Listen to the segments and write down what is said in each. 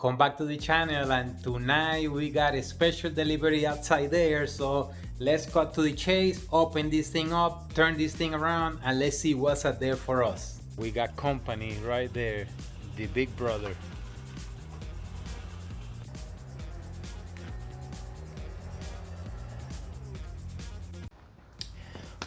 welcome back to the channel and tonight we got a special delivery outside there so let's cut to the chase open this thing up turn this thing around and let's see what's out there for us. We got company right there the big brother.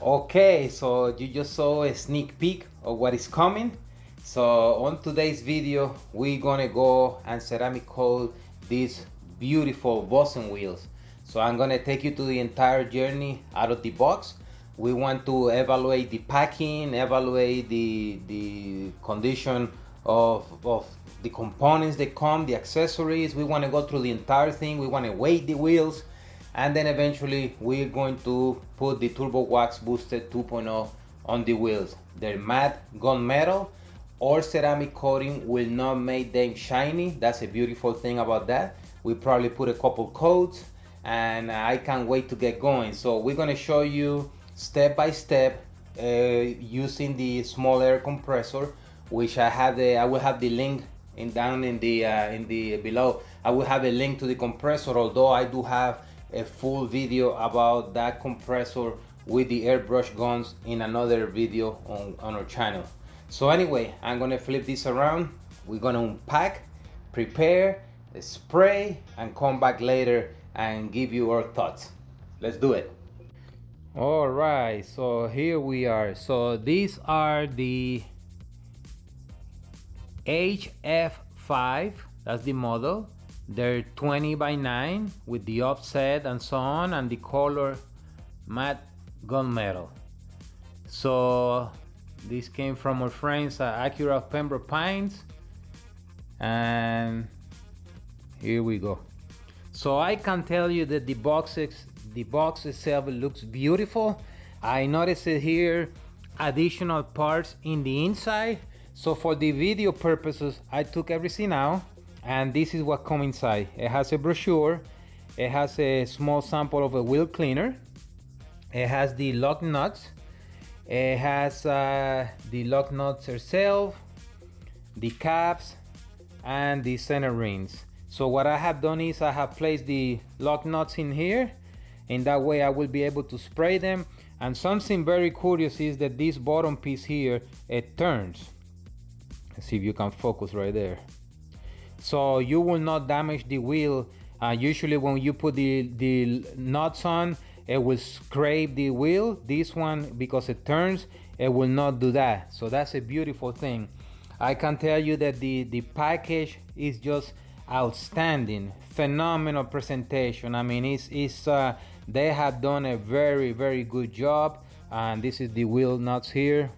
Okay so you just saw a sneak peek of what is coming so on today's video we're gonna go and ceramic coat these beautiful Vossen wheels. So I'm gonna take you to the entire journey out of the box. We want to evaluate the packing evaluate the the condition of, of the components that come the accessories. We want to go through the entire thing. We want to weight the wheels. And then eventually we're going to put the turbo wax boosted 2.0 on the wheels. They're matte gunmetal or ceramic coating will not make them shiny. That's a beautiful thing about that. We probably put a couple coats and i can't wait to get going. So we're to show you step by step uh, using the small air compressor which i have the i will have the link in down in the uh, in the below. I will have a link to the compressor although i do have a full video about that compressor with the airbrush guns in another video on, on our channel so anyway, I'm gonna flip this around. We're gonna unpack, prepare, spray, and come back later and give you our thoughts. Let's do it. All right, so here we are. So these are the HF5, that's the model. They're 20 by 9 with the offset and so on, and the color matte gunmetal. So this came from our friends at Acura Pembroke Pines. And here we go. So I can tell you that the boxes, the box itself looks beautiful. I noticed here additional parts in the inside. So for the video purposes, I took everything out and this is what come inside. It has a brochure. It has a small sample of a wheel cleaner. It has the lock nuts it has uh, the lock nuts herself, the caps, and the center rings. So what I have done is I have placed the lock nuts in here. In that way I will be able to spray them. And something very curious is that this bottom piece here, it turns. Let's see if you can focus right there. So you will not damage the wheel. Uh, usually when you put the, the nuts on, it will scrape the wheel this one because it turns it will not do that. So that's a beautiful thing. I can tell you that the the package is just outstanding. Phenomenal presentation. I mean it's, it's uh, they have done a very very good job and this is the wheel nuts here.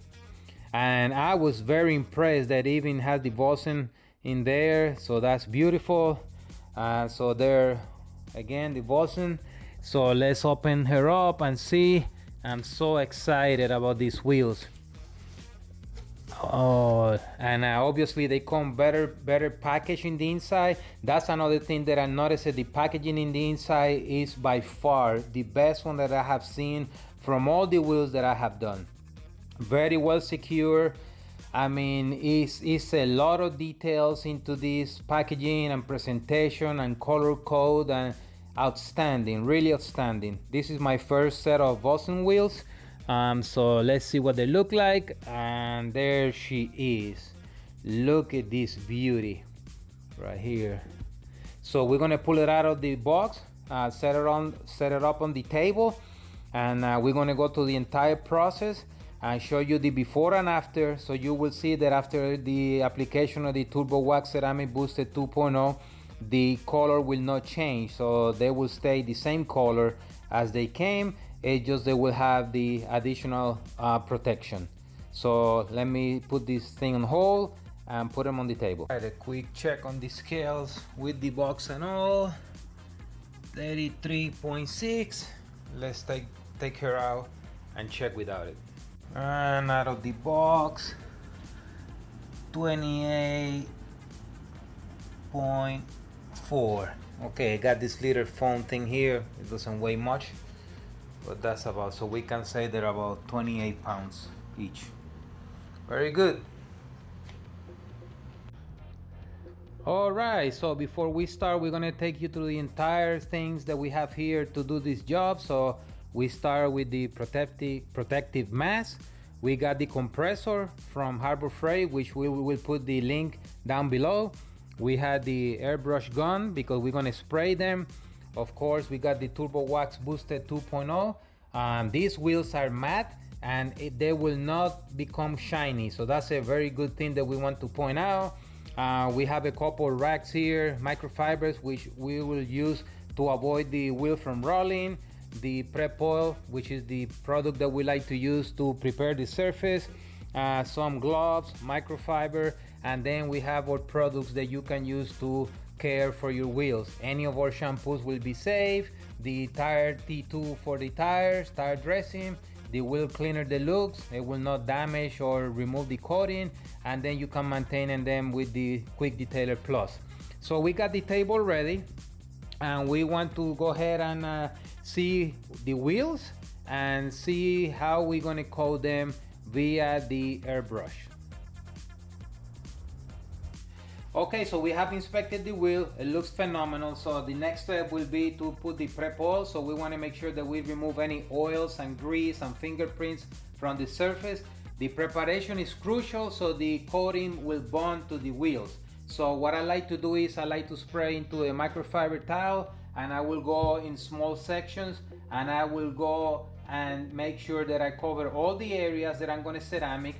And I was very impressed that even has the Vossen in there so that's beautiful. Uh, so there again the Vossen so let's open her up and see. I'm so excited about these wheels. Oh and uh, obviously they come better better packaged in the inside. That's another thing that i noticed the packaging in the inside is by far the best one that i have seen from all the wheels that i have done. Very well secure. I mean, it's, it's a lot of details into this packaging and presentation and color code and outstanding really outstanding. This is my first set of Vossen wheels. Um, so let's see what they look like. And there she is. Look at this beauty right here. So we're gonna pull it out of the box uh, set it on set it up on the table. And uh, we're gonna go through the entire process. And show you the before and after. So you will see that after the application of the turbo wax ceramic boosted 2.0 the color will not change so they will stay the same color as they came. It just they will have the additional uh, protection. So let me put this thing on hold and put them on the table. Right, a quick check on the scales with the box and all. 33.6 let's take take her out and check without it. And out of the box 28 point four okay I got this little foam thing here it doesn't weigh much but that's about so we can say they're about 28 pounds each very good All right, so before we start, we're gonna take you through the entire things that we have here to do this job. So we start with the protective protective mask. We got the compressor from Harbor Freight, which we will put the link down below. We had the airbrush gun because we're gonna spray them. Of course, we got the Turbo Wax Boosted 2.0. Um, these wheels are matte and it, they will not become shiny. So that's a very good thing that we want to point out. Uh, we have a couple racks here, microfibers, which we will use to avoid the wheel from rolling. The prep oil, which is the product that we like to use to prepare the surface. Uh, some gloves, microfiber, and then we have our products that you can use to care for your wheels. Any of our shampoos will be safe. The tire T2 for the tires, tire dressing, the wheel cleaner deluxe it will not damage or remove the coating and then you can maintain them with the quick detailer plus so we got the table ready and we want to go ahead and uh, see the wheels and see how we're going to coat them via the airbrush Okay, so we have inspected the wheel. It looks phenomenal. So the next step will be to put the prep oil. So we want to make sure that we remove any oils and grease and fingerprints from the surface. The preparation is crucial so the coating will bond to the wheels. So what I like to do is I like to spray into a microfiber towel and I will go in small sections and I will go and make sure that I cover all the areas that I'm going to ceramic.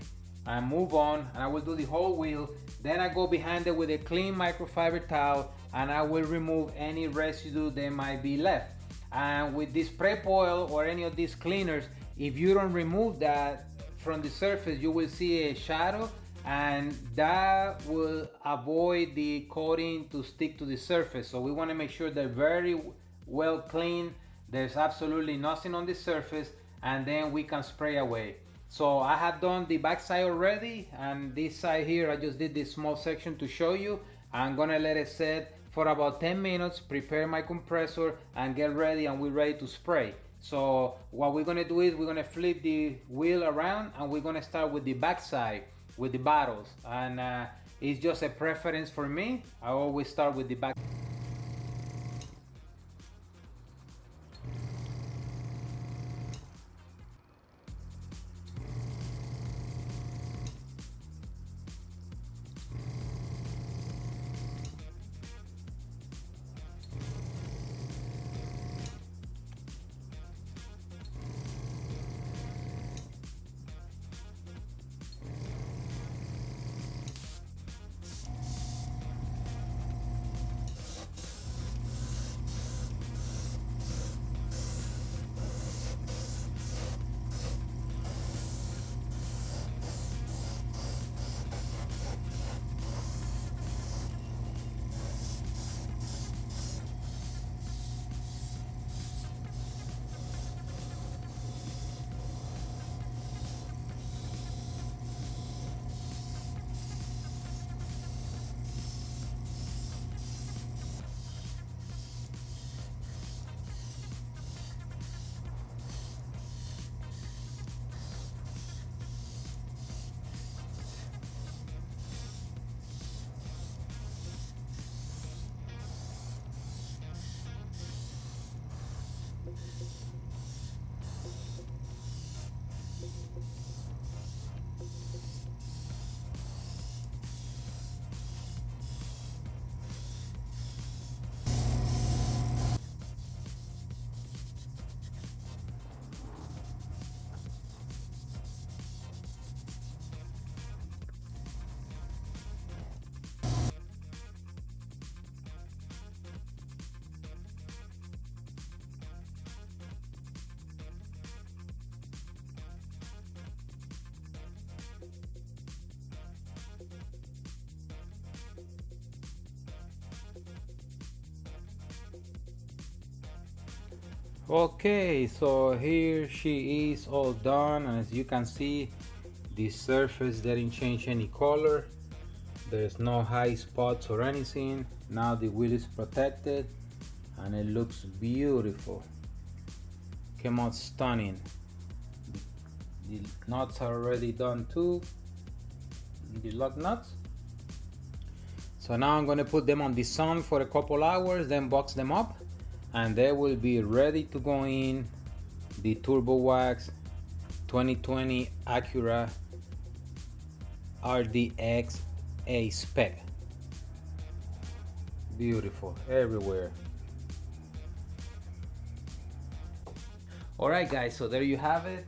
And move on and I will do the whole wheel. Then I go behind it with a clean microfiber towel and I will remove any residue that might be left. And with this prep oil or any of these cleaners if you don't remove that from the surface you will see a shadow and that will avoid the coating to stick to the surface. So we want to make sure they're very well clean there's absolutely nothing on the surface and then we can spray away so I have done the back side already and this side here I just did this small section to show you. I'm gonna let it set for about 10 minutes, prepare my compressor and get ready and we're ready to spray. So what we're gonna do is we're gonna flip the wheel around and we're gonna start with the back side with the bottles and uh, it's just a preference for me. I always start with the back. Okay so here she is all done. And as you can see the surface didn't change any color. There's no high spots or anything. Now the wheel is protected and it looks beautiful. Came out stunning. The nuts are already done too. The lug nuts. So now I'm gonna put them on the sun for a couple hours, then box them up, and they will be ready to go in the Turbo Wax 2020 Acura RDX A spec. Beautiful everywhere. Alright guys, so there you have it.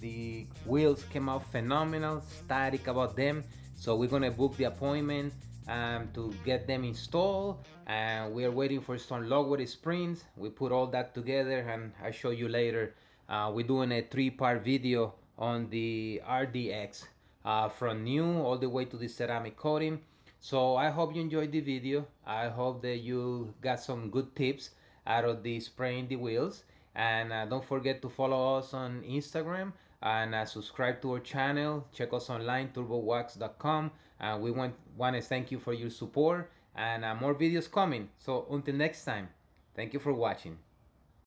The wheels came out phenomenal, static about them. So we're gonna book the appointment um, to get them installed and we're waiting for some lockwood springs. We put all that together and I'll show you later. Uh, we're doing a three-part video on the RDX uh, from new all the way to the ceramic coating. So I hope you enjoyed the video. I hope that you got some good tips out of the spraying the wheels and uh, don't forget to follow us on Instagram and uh, subscribe to our channel. Check us online turbowax.com and we want want to thank you for your support. And uh, more videos coming. So until next time thank you for watching